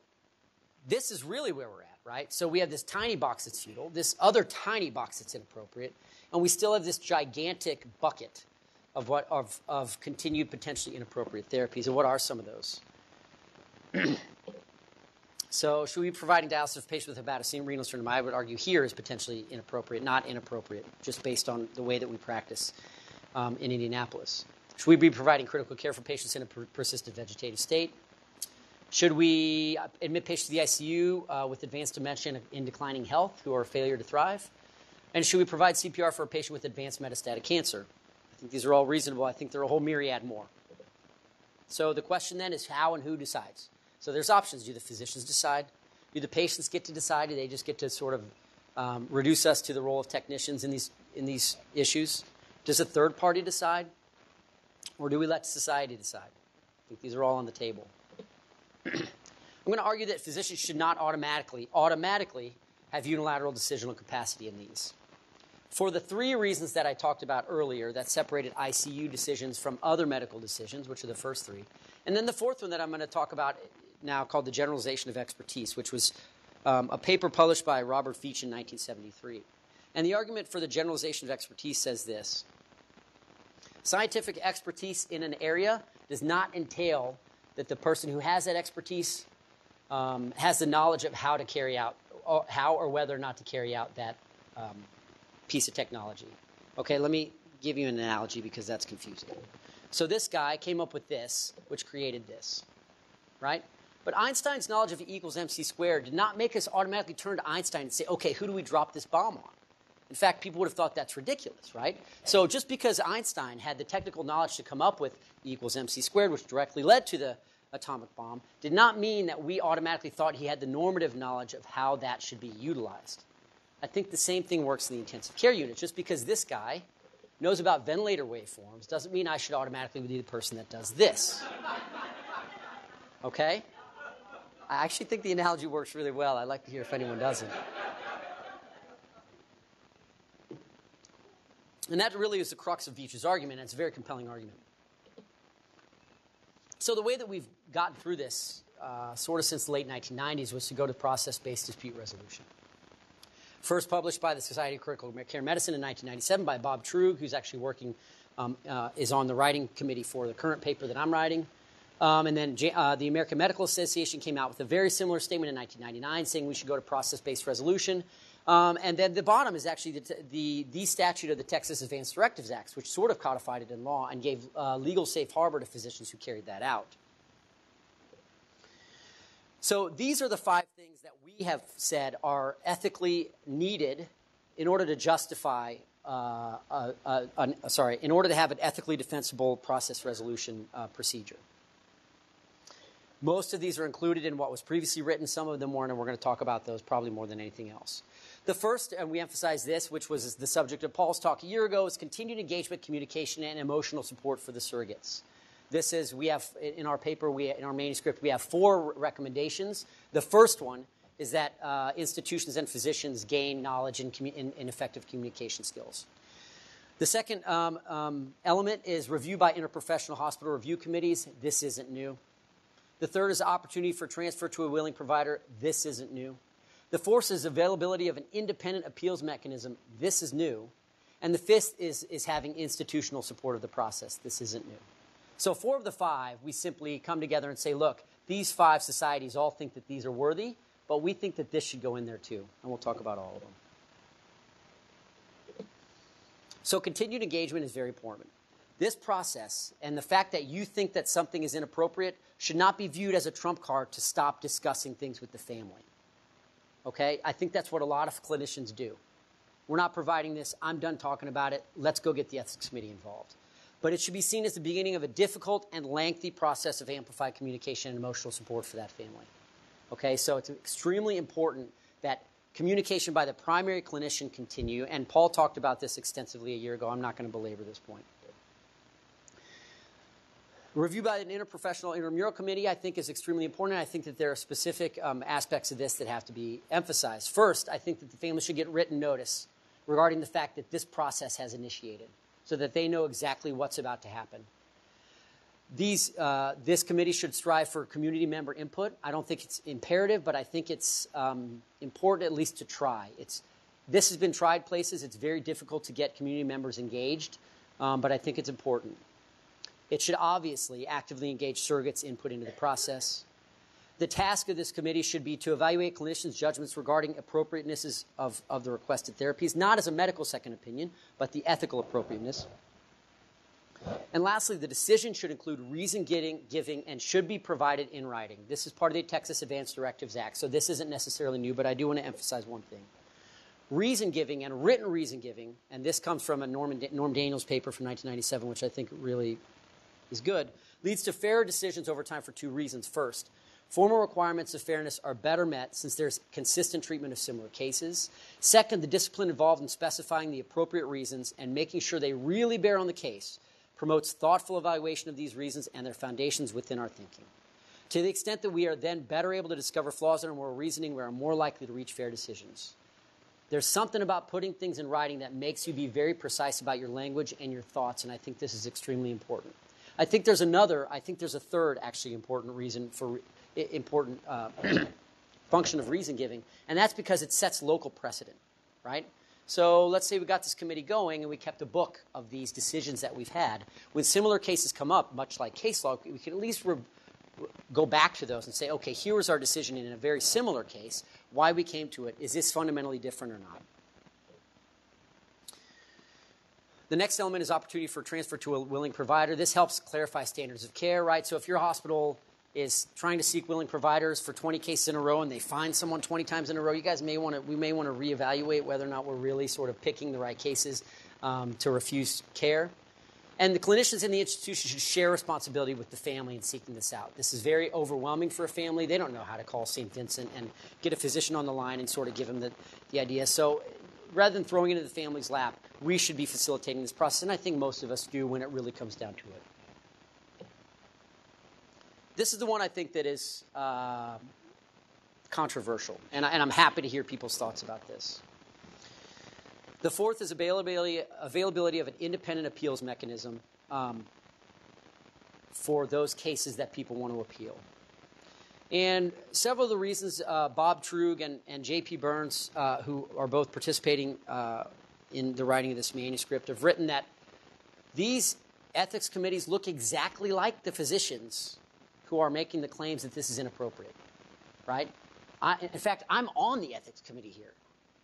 this is really where we're at, right? So, we have this tiny box that's futile, this other tiny box that's inappropriate, and we still have this gigantic bucket of what of, of continued potentially inappropriate therapies. And what are some of those? So, should we be providing dialysis for patients with hepatocellular renal syndrome? I would argue here is potentially inappropriate, not inappropriate, just based on the way that we practice um, in Indianapolis. Should we be providing critical care for patients in a per- persistent vegetative state? Should we admit patients to the ICU uh, with advanced dementia in declining health who are a failure to thrive? And should we provide CPR for a patient with advanced metastatic cancer? I think these are all reasonable. I think there are a whole myriad more. So the question then is how and who decides? So there's options. Do the physicians decide? Do the patients get to decide? Do they just get to sort of um, reduce us to the role of technicians in these, in these issues? Does a third party decide? Or do we let society decide? I think these are all on the table. I'm going to argue that physicians should not automatically, automatically have unilateral decisional capacity in these. For the three reasons that I talked about earlier that separated ICU decisions from other medical decisions, which are the first three. And then the fourth one that I'm going to talk about now called The Generalization of Expertise, which was um, a paper published by Robert Veatch in 1973. And the argument for the generalization of expertise says this Scientific expertise in an area does not entail that the person who has that expertise um, has the knowledge of how to carry out, or how or whether or not to carry out that um, piece of technology. Okay, let me give you an analogy because that's confusing. So this guy came up with this, which created this, right? But Einstein's knowledge of E equals mc squared did not make us automatically turn to Einstein and say, okay, who do we drop this bomb on? In fact, people would have thought that's ridiculous, right? So just because Einstein had the technical knowledge to come up with E equals mc squared, which directly led to the atomic bomb, did not mean that we automatically thought he had the normative knowledge of how that should be utilized. I think the same thing works in the intensive care unit. Just because this guy knows about ventilator waveforms doesn't mean I should automatically be the person that does this. Okay? I actually think the analogy works really well. I'd like to hear if anyone doesn't. And that really is the crux of Veatch's argument, and it's a very compelling argument. So, the way that we've gotten through this, uh, sort of since the late 1990s, was to go to process based dispute resolution. First published by the Society of Critical Care Medicine in 1997 by Bob Truog, who's actually working, um, uh, is on the writing committee for the current paper that I'm writing. Um, and then uh, the American Medical Association came out with a very similar statement in 1999 saying we should go to process based resolution. Um, and then the bottom is actually the, the, the, statute of the Texas Advanced Directives Act, which sort of codified it in law and gave uh, legal safe harbor to physicians who carried that out. So these are the five things that we have said are ethically needed in order to justify, uh, a, a, a, sorry, in order to have an ethically defensible process resolution uh, procedure. Most of these are included in what was previously written. Some of them weren't, and we're going to talk about those probably more than anything else. The first, and we emphasize this, which was the subject of Paul's talk a year ago, is continued engagement, communication, and emotional support for the surrogates. This is, we have, in our paper, we, in our manuscript, we have four recommendations. The first one is that uh, institutions and physicians gain knowledge and, commu- effective communication skills. The second um, um, element is review by interprofessional hospital review committees. This isn't new. The third is opportunity for transfer to a willing provider. This isn't new. The fourth is availability of an independent appeals mechanism. This is new. And the fifth is, is having institutional support of the process. This isn't new. So, four of the five, we simply come together and say, look, these five societies all think that these are worthy, but we think that this should go in there too. And we'll talk about all of them. So, continued engagement is very important. This process and the fact that you think that something is inappropriate should not be viewed as a trump card to stop discussing things with the family. Okay? I think that's what a lot of clinicians do. We're not providing this. I'm done talking about it. Let's go get the ethics committee involved. But it should be seen as the beginning of a difficult and lengthy process of amplified communication and emotional support for that family. Okay? So it's extremely important that communication by the primary clinician continue. And Paul talked about this extensively a year ago. I'm not going to belabor this point. Review by an interprofessional intramural committee, I think, is extremely important. I think that there are specific um, aspects of this that have to be emphasized. First, I think that the family should get written notice regarding the fact that this process has initiated so that they know exactly what's about to happen. These, uh, this committee should strive for community member input. I don't think it's imperative, but I think it's um, important at least to try. It's, this has been tried places. It's very difficult to get community members engaged, um, but I think it's important. It should obviously actively engage surrogates' input into the process. The task of this committee should be to evaluate clinicians' judgments regarding appropriateness of, of the requested therapies, not as a medical second opinion, but the ethical appropriateness. And lastly, the decision should include reason giving, giving and should be provided in writing. This is part of the Texas Advanced Directives Act, so this isn't necessarily new, but I do want to emphasize one thing. Reason giving and written reason giving, and this comes from a Norman, Norm Daniels paper from 1997, which I think really is good, leads to fairer decisions over time for two reasons. First, formal requirements of fairness are better met since there's consistent treatment of similar cases. Second, the discipline involved in specifying the appropriate reasons and making sure they really bear on the case promotes thoughtful evaluation of these reasons and their foundations within our thinking. To the extent that we are then better able to discover flaws in our moral reasoning, we are more likely to reach fair decisions. There's something about putting things in writing that makes you be very precise about your language and your thoughts, and I think this is extremely important. I think there's another, I think there's a third actually important reason for important uh, function of reason giving, and that's because it sets local precedent, right? So let's say we got this committee going and we kept a book of these decisions that we've had. When similar cases come up, much like case law, we can at least re- go back to those and say, okay, here was our decision in a very similar case, why we came to it. Is this fundamentally different or not? The next element is opportunity for transfer to a willing provider. This helps clarify standards of care, right? So if your hospital is trying to seek willing providers for 20 cases in a row and they find someone 20 times in a row, you guys may want to, we may want to reevaluate whether or not we're really sort of picking the right cases um, to refuse care. And the clinicians in the institution should share responsibility with the family in seeking this out. This is very overwhelming for a family. They don't know how to call St. Vincent and get a physician on the line and sort of give them the, the idea. So rather than throwing it into the family's lap, we should be facilitating this process, and I think most of us do when it really comes down to it. This is the one I think that is uh, controversial, and, I, and I'm happy to hear people's thoughts about this. The fourth is availability, availability of an independent appeals mechanism um, for those cases that people want to appeal. And several of the reasons uh, Bob Truog and, and J.P. Burns, uh, who are both participating uh, in the writing of this manuscript, have written that these ethics committees look exactly like the physicians who are making the claims that this is inappropriate, right? I, in fact, I'm on the ethics committee here.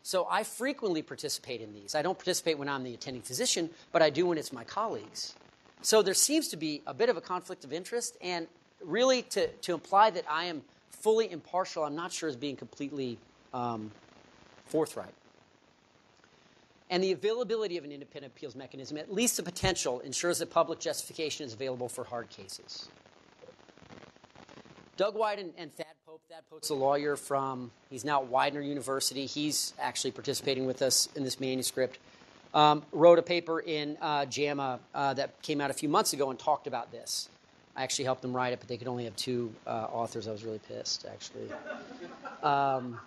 So I frequently participate in these. I don't participate when I'm the attending physician, but I do when it's my colleagues. So there seems to be a bit of a conflict of interest, and really to, to imply that I am fully impartial, I'm not sure is being completely um, forthright. And the availability of an independent appeals mechanism, at least the potential, ensures that public justification is available for hard cases. Doug White and, and Thad Pope. Thad Pope's a lawyer from, he's now at Widener University. He's actually participating with us in this manuscript. Um, wrote a paper in uh, JAMA uh, that came out a few months ago and talked about this. I actually helped them write it, but they could only have two uh, authors. I was really pissed, actually. Um,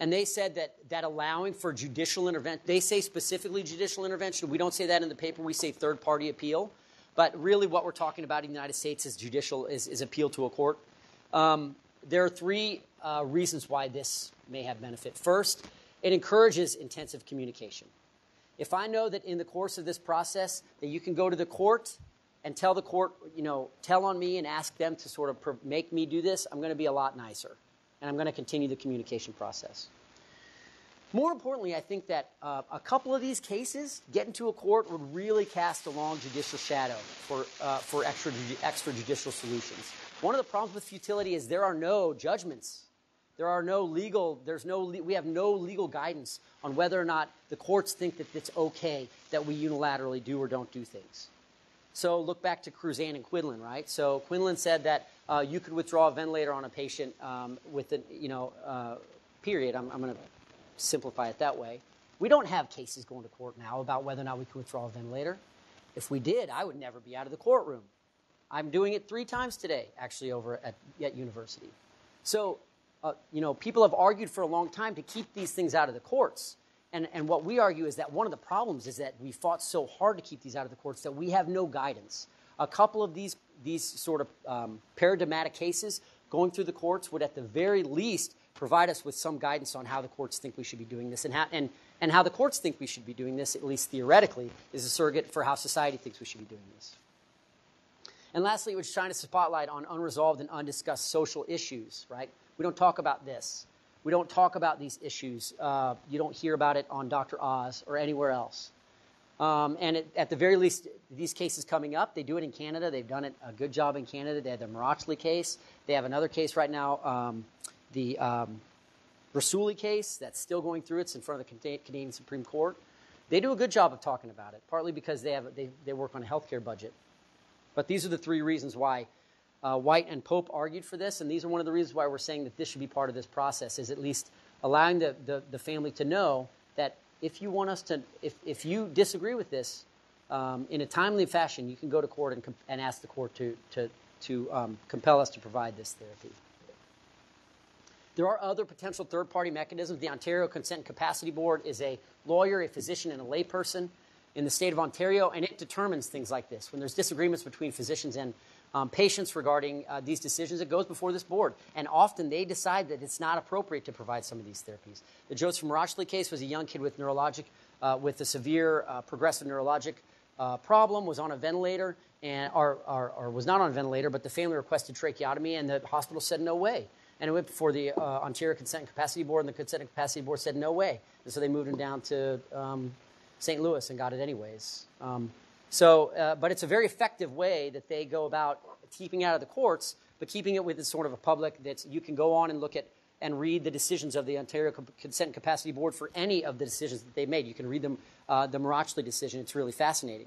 and they said that, that allowing for judicial intervention, they say specifically judicial intervention. We don't say that in the paper, we say third party appeal. But really, what we're talking about in the United States is judicial, is, is appeal to a court. Um, there are three uh, reasons why this may have benefit. First, it encourages intensive communication. If I know that in the course of this process that you can go to the court and tell the court, you know, tell on me and ask them to sort of make me do this, I'm going to be a lot nicer. And I'm going to continue the communication process. More importantly, I think that uh, a couple of these cases, getting to a court would really cast a long judicial shadow for, uh, for extra, extrajudicial solutions. One of the problems with futility is there are no judgments. There are no legal, there's no, we have no legal guidance on whether or not the courts think that it's okay that we unilaterally do or don't do things. So look back to Cruzan and Quinlan, right? So Quinlan said that uh, you could withdraw a ventilator on a patient um, with a, you know, uh, period. I'm, I'm going to simplify it that way. We don't have cases going to court now about whether or not we can withdraw a ventilator. If we did, I would never be out of the courtroom. I'm doing it three times today, actually, over at, at university. So, uh, you know, people have argued for a long time to keep these things out of the courts. And, and what we argue is that one of the problems is that we fought so hard to keep these out of the courts that we have no guidance. A couple of these, these sort of um, paradigmatic cases going through the courts would, at the very least, provide us with some guidance on how the courts think we should be doing this and how, and, and how the courts think we should be doing this, at least theoretically, is a surrogate for how society thinks we should be doing this. And lastly, it was shine a spotlight on unresolved and undiscussed social issues, right? We don't talk about this. We don't talk about these issues. Uh, you don't hear about it on Dr. Oz or anywhere else. Um, and it, at the very least, these cases coming up, they do it in Canada. They've done it a good job in Canada. They had the Maraachli case. They have another case right now. Um, the um, Rasouli case that's still going through. It's in front of the Canadian Supreme Court. They do a good job of talking about it, partly because they, have, they, they work on a healthcare budget. But these are the three reasons why uh, White and Pope argued for this, and these are one of the reasons why we're saying that this should be part of this process, is at least allowing the, the, the family to know that if you want us to, if, if you disagree with this um, in a timely fashion, you can go to court and, and ask the court to, to, to um, compel us to provide this therapy. There are other potential third party mechanisms. The Ontario Consent and Capacity Board is a lawyer, a physician, and a layperson in the state of Ontario, and it determines things like this. When there's disagreements between physicians and um, patients regarding uh, these decisions, it goes before this board. And often they decide that it's not appropriate to provide some of these therapies. The Joseph Maraachli case was a young kid with neurologic, uh, with a severe uh, progressive neurologic uh, problem, was on a ventilator, and, or, or, or was not on a ventilator, but the family requested tracheotomy, and the hospital said no way. And it went before the uh, Ontario Consent and Capacity Board, and the Consent and Capacity Board said no way. And so they moved him down to um, St. Louis and got it anyways. Um, so, uh, but it's a very effective way that they go about keeping out of the courts, but keeping it with sort of a public that you can go on and look at and read the decisions of the Ontario Consent and Capacity Board for any of the decisions that they've made. You can read them, uh, the Maraachli decision. It's really fascinating.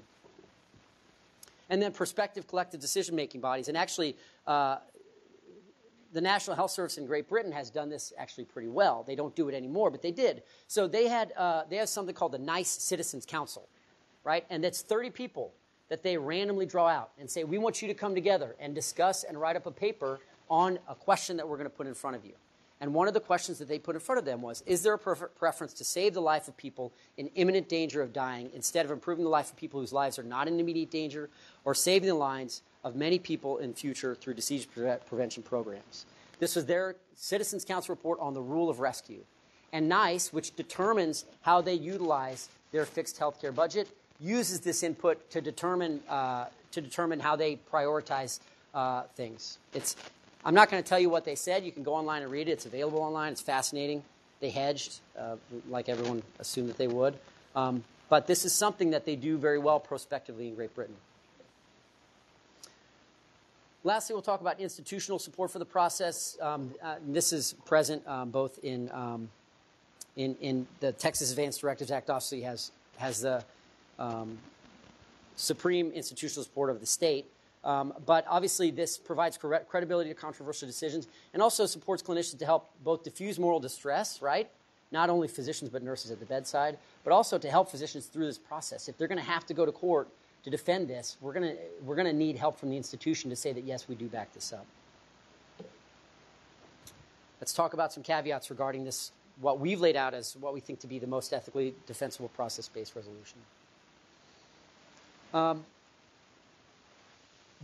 And then prospective collective decision making bodies. And actually, uh, the National Health Service in Great Britain has done this actually pretty well. They don't do it anymore, but they did. So they had uh, they have something called the NICE Citizens Council, right? And that's 30 people that they randomly draw out and say, "We want you to come together and discuss and write up a paper on a question that we're going to put in front of you." And one of the questions that they put in front of them was, "Is there a preference to save the life of people in imminent danger of dying instead of improving the life of people whose lives are not in immediate danger, or saving the lives of many people in future through disease pre- prevention programs. This was their Citizens Council report on the rule of rescue. And NICE, which determines how they utilize their fixed healthcare budget, uses this input to determine, uh, to determine how they prioritize uh, things. It's, I'm not going to tell you what they said. You can go online and read it. It's available online. It's fascinating. They hedged, uh, like everyone assumed that they would. Um, but this is something that they do very well prospectively in Great Britain. Lastly, we'll talk about institutional support for the process. Um, uh, this is present um, both in, um, in, in the Texas Advanced Directives Act. Obviously, has has the um, supreme institutional support of the state. Um, but obviously, this provides credibility to controversial decisions and also supports clinicians to help both diffuse moral distress, right? Not only physicians but nurses at the bedside, but also to help physicians through this process. If they're going to have to go to court to defend this, we're going to we're going to need help from the institution to say that, yes, we do back this up. Let's talk about some caveats regarding this, what we've laid out as what we think to be the most ethically defensible process based resolution. Um,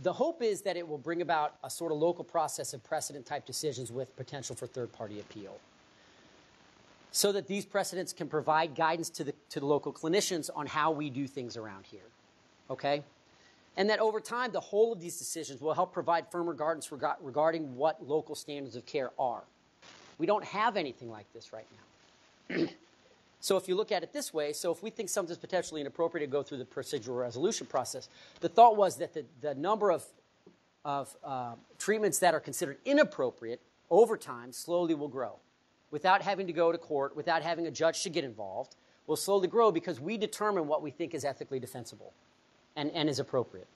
the hope is that it will bring about a sort of local process of precedent type decisions with potential for third party appeal. So that these precedents can provide guidance to the, to the local clinicians on how we do things around here okay? and that over time, the whole of these decisions will help provide firmer guidance rega- regarding what local standards of care are. We don't have anything like this right now. so if you look at it this way, so if we think something's potentially inappropriate to go through the procedural resolution process, the thought was that the, the number of, of uh, treatments that are considered inappropriate over time slowly will grow. Without having to go to court, without having a judge to get involved, will slowly grow because we determine what we think is ethically defensible and, and is appropriate.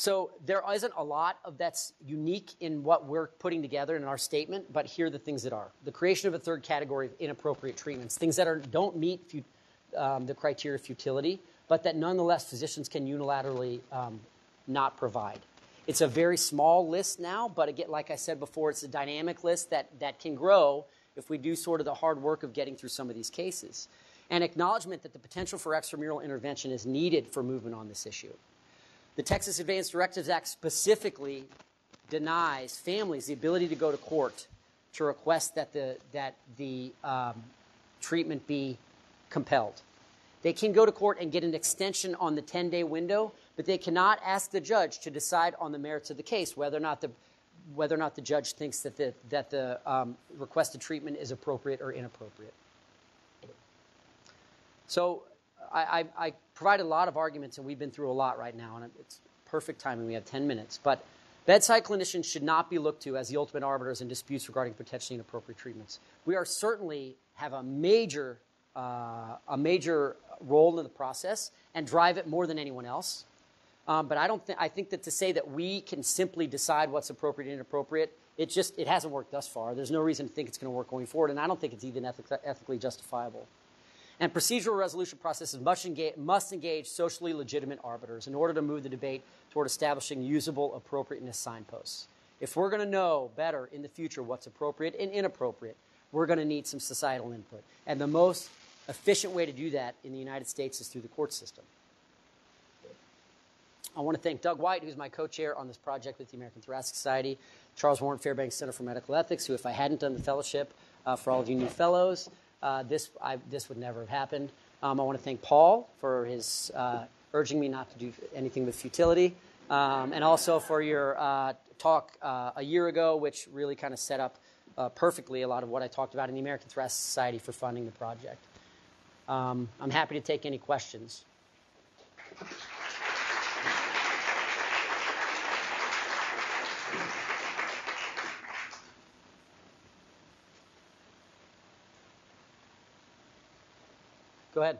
So there isn't a lot of that's unique in what we're putting together in our statement, but here are the things that are. The creation of a third category of inappropriate treatments, things that are, don't meet um, the criteria of futility, but that nonetheless physicians can unilaterally um, not provide. It's a very small list now, but again, like I said before, it's a dynamic list that, that can grow if we do sort of the hard work of getting through some of these cases. And acknowledgement that the potential for extramural intervention is needed for movement on this issue. The Texas Advanced Directives Act specifically denies families the ability to go to court to request that the, that the um, treatment be compelled. They can go to court and get an extension on the 10 day window, but they cannot ask the judge to decide on the merits of the case whether or not the, whether or not the judge thinks that the, that the um, requested treatment is appropriate or inappropriate. So I, I, I provided a lot of arguments, and we've been through a lot right now, and it's perfect timing. We have 10 minutes. But bedside clinicians should not be looked to as the ultimate arbiters in disputes regarding potentially inappropriate treatments. We are certainly have a major, uh, a major role in the process and drive it more than anyone else. Um, but I don't think I think that to say that we can simply decide what's appropriate and inappropriate, it just it hasn't worked thus far. There's no reason to think it's going to work going forward, and I don't think it's even ethic- ethically justifiable. And procedural resolution processes must engage, must engage socially legitimate arbiters in order to move the debate toward establishing usable appropriateness signposts. If we're going to know better in the future what's appropriate and inappropriate, we're going to need some societal input. And the most efficient way to do that in the United States is through the court system. I want to thank Doug White, who's my co chair on this project with the American Thoracic Society, Charles Warren Fairbanks Center for Medical Ethics, who, if I hadn't done the fellowship uh, for all of you new fellows, uh, this, I, this would never have happened. Um, I want to thank Paul for his uh, urging me not to do anything with futility, um, and also for your uh, talk uh, a year ago, which really kind of set up uh, perfectly a lot of what I talked about in the American Thoracic Society for funding the project. Um, I'm happy to take any questions. Go ahead.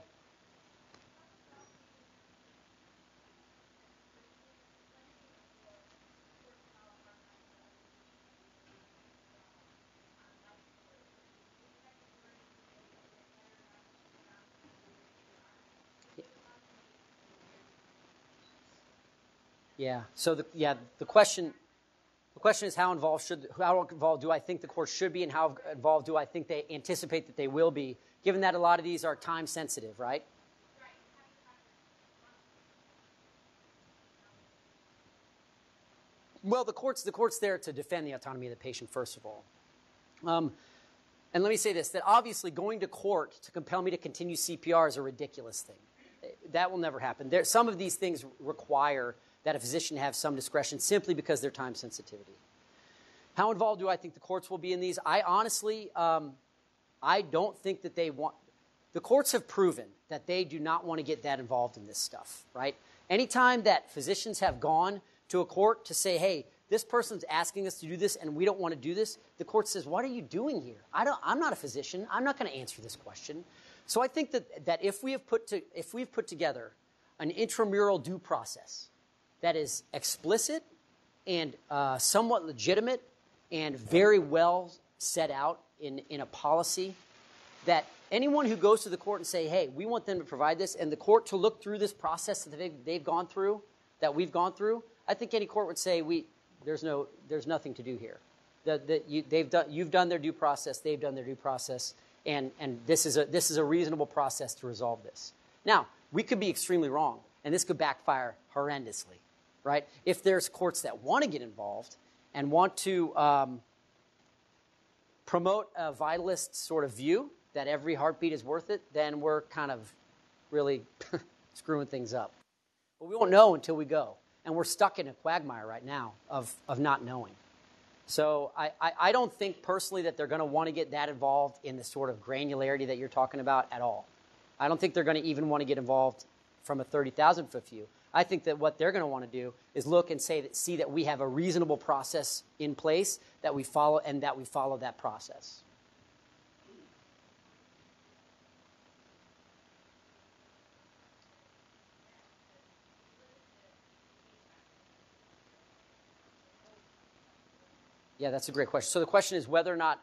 Yeah. So the yeah the question the question is how involved should how involved do I think the court should be and how involved do I think they anticipate that they will be given that a lot of these are time sensitive, right? Well, the court's the court's there to defend the autonomy of the patient, first of all. Um, and let me say this: that obviously going to court to compel me to continue CPR is a ridiculous thing. That will never happen. There, some of these things require that a physician have some discretion simply because they're time sensitivity. How involved do I think the courts will be in these? I honestly, um, I don't think that they want. The courts have proven that they do not want to get that involved in this stuff, right? Anytime that physicians have gone to a court to say, hey, this person's asking us to do this and we don't want to do this, the court says, what are you doing here? I don't, I'm not a physician. I'm not going to answer this question. So I think that, that if, we have put to, if we've put together an intramural due process that is explicit and uh, somewhat legitimate and very well set out in, in a policy that anyone who goes to the court and say, hey, we want them to provide this, and the court to look through this process that they've, they've gone through, that we've gone through, I think any court would say, we, there's, no, there's nothing to do here. The, the, you, they've done, you've done their due process, they've done their due process, and, and this, is a, this is a reasonable process to resolve this. Now, we could be extremely wrong, and this could backfire horrendously, right? If there's courts that want to get involved and want to um, promote a vitalist sort of view that every heartbeat is worth it, then we're kind of really screwing things up. But we won't know until we go. And we're stuck in a quagmire right now of, of not knowing. So I, I, I don't think personally that they're going to want to get that involved in the sort of granularity that you're talking about at all. I don't think they're going to even want to get involved from a 30,000 foot view. I think that what they're going to want to do is look and say that, see that we have a reasonable process in place that we follow and that we follow that process. Yeah, that's a great question. So the question is whether or not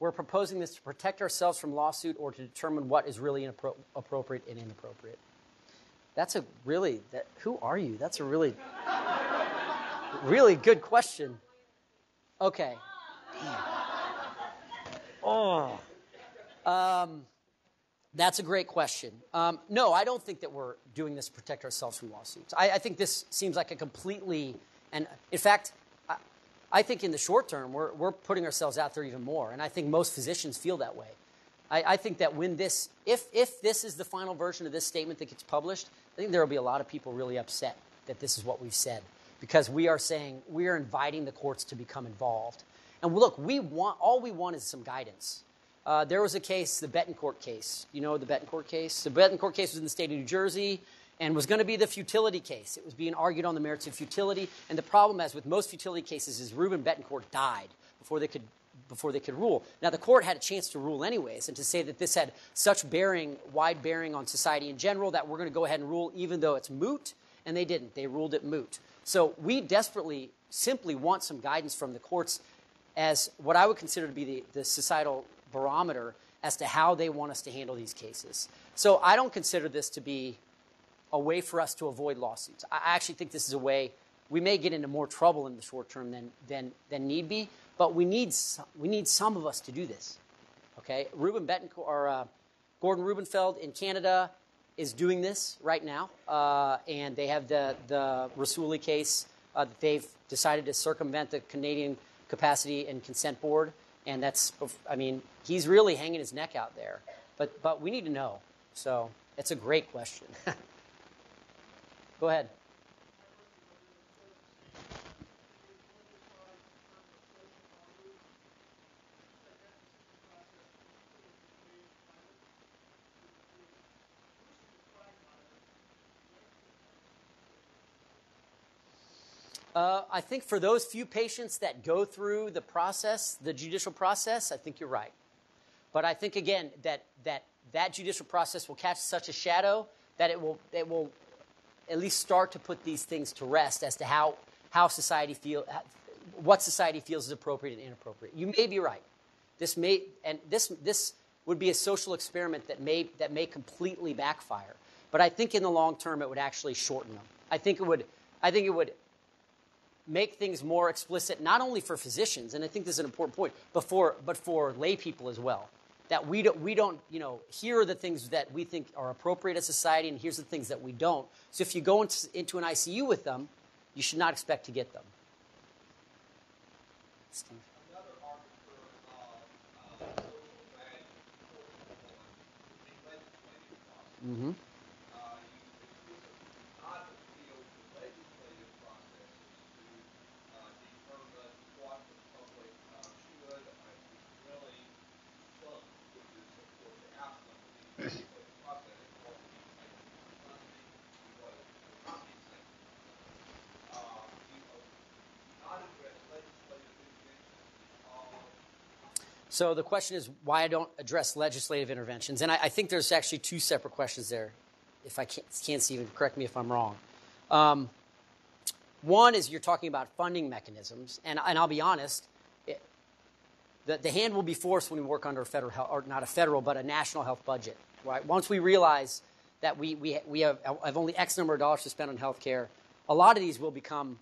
we're proposing this to protect ourselves from lawsuit or to determine what is really inappro- appropriate and inappropriate. That's a really that who are you? That's a really really good question. Okay. Oh. Um, that's a great question. Um, no, I don't think that we're doing this to protect ourselves from lawsuits. I, I think this seems like a completely, and in fact, I think in the short term, we're, we're putting ourselves out there even more. And I think most physicians feel that way. I, I, think that when this, if, if this is the final version of this statement that gets published, I think there will be a lot of people really upset that this is what we've said. Because we are saying, we are inviting the courts to become involved. And look, we want, all we want is some guidance. Uh, there was a case, the Betancourt case. You know the Betancourt case? The Betancourt case was in the state of New Jersey and was going to be the futility case. It was being argued on the merits of futility. And the problem, as with most futility cases, is Reuben Betancourt died before they could before they could rule. Now the court had a chance to rule anyways, and to say that this had such bearing, wide bearing on society in general, that we're going to go ahead and rule, even though it's moot, and they didn't. They ruled it moot. So we desperately, simply want some guidance from the courts as what I would consider to be the, the societal barometer as to how they want us to handle these cases. So I don't consider this to be a way for us to avoid lawsuits. I actually think this is a way we may get into more trouble in the short term than, than, than need be, but we need, some, we need some of us to do this. Okay? Reuben Betancourt, or uh, Gordon Rubenfeld in Canada is doing this right now, uh, and they have the, the Rasouli case uh, that they've decided to circumvent the Canadian Capacity and Consent Board, and that's, I mean, he's really hanging his neck out there. But, but we need to know. So it's a great question. Go ahead. Uh, I think for those few patients that go through the process, the judicial process, I think you're right. But I think again that that that judicial process will catch such a shadow that it will it will at least start to put these things to rest as to how, how society feel, what society feels is appropriate and inappropriate. You may be right. This may, and this, this would be a social experiment that may, that may completely backfire. But I think in the long term, it would actually shorten them. I think it would, I think it would make things more explicit, not only for physicians, and I think this is an important point, but for, but for lay people as well that we don't, we don't, you know, here are the things that we think are appropriate as society, and here's the things that we don't. So if you go into, into an ICU with them, you should not expect to get them. Steve. Mm-hmm. So the question is why I don't address legislative interventions. And I, I think there's actually two separate questions there. If I can't, can't see, even correct me if I'm wrong. Um, one is you're talking about funding mechanisms. And, and I'll be honest, it, the, the hand will be forced when we work under a federal health, or not a federal, but a national health budget. Right? Once we realize that we, we, we have, have only X number of dollars to spend on health care, a lot of these will become,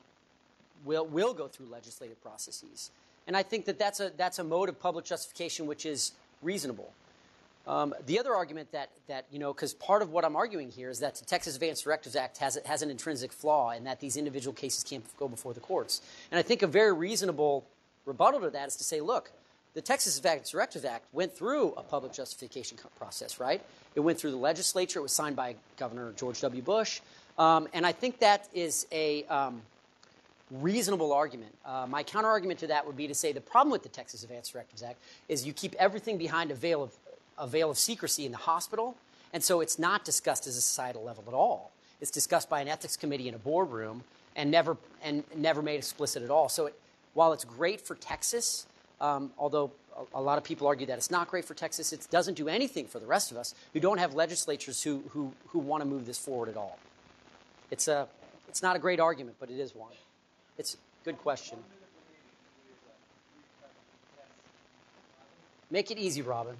will, will go through legislative processes. And I think that that's a, that's a mode of public justification which is reasonable. Um, the other argument that, that you know, because part of what I'm arguing here is that the Texas Advance Directives Act has, has an intrinsic flaw in that these individual cases can't go before the courts. And I think a very reasonable rebuttal to that is to say, look, the Texas Advanced Directives Act went through a public justification process, right? It went through the legislature. It was signed by Governor George W. Bush. Um, and I think that is a um, reasonable argument. Uh, my counterargument to that would be to say the problem with the Texas Advanced Directives Act is you keep everything behind a veil of, a veil of secrecy in the hospital, and so it's not discussed as a societal level at all. It's discussed by an ethics committee in a boardroom and never, and never made explicit at all. So it, while it's great for Texas, um, although a, a, lot of people argue that it's not great for Texas, it doesn't do anything for the rest of us who don't have legislatures who, who, who want to move this forward at all. It's, a, it's not a great argument, but it is one. It's a good question. Make it easy, Robin.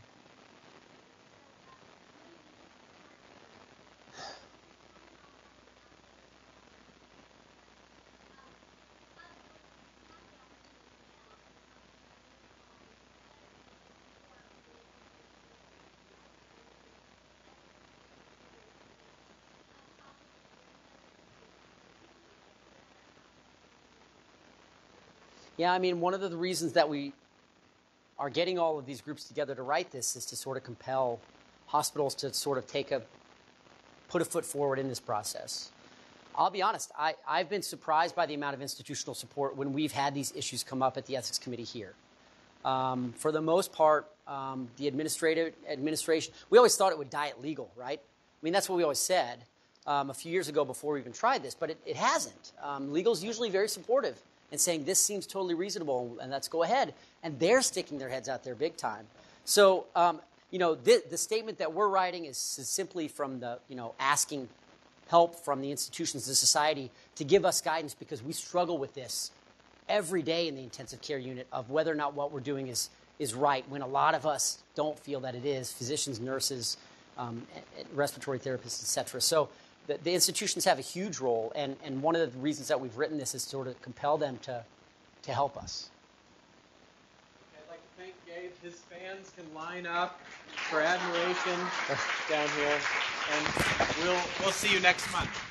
Yeah, I mean, one of the reasons that we are getting all of these groups together to write this is to sort of compel hospitals to sort of take a put a foot forward in this process. I'll be honest, I, I've been surprised by the amount of institutional support when we've had these issues come up at the ethics committee here. Um, for the most part, um, the administrative administration, we always thought it would die at legal, right? I mean, that's what we always said um, a few years ago before we even tried this, but it, it hasn't. Um, legal's usually very supportive and saying this seems totally reasonable and let's go ahead. And they're sticking their heads out there big time. So, um, you know, the, the statement that we're writing is, simply from the, you know, asking help from the institutions of society to give us guidance because we struggle with this every day in the intensive care unit of whether or not what we're doing is, is right when a lot of us don't feel that it is physicians, nurses, um, respiratory therapists, et cetera. So the, the institutions have a huge role, and, and one of the reasons that we've written this is sort of compel them to, to help us. I'd like to thank Gabe. His fans can line up for admiration down here, and we'll, we'll see you next month.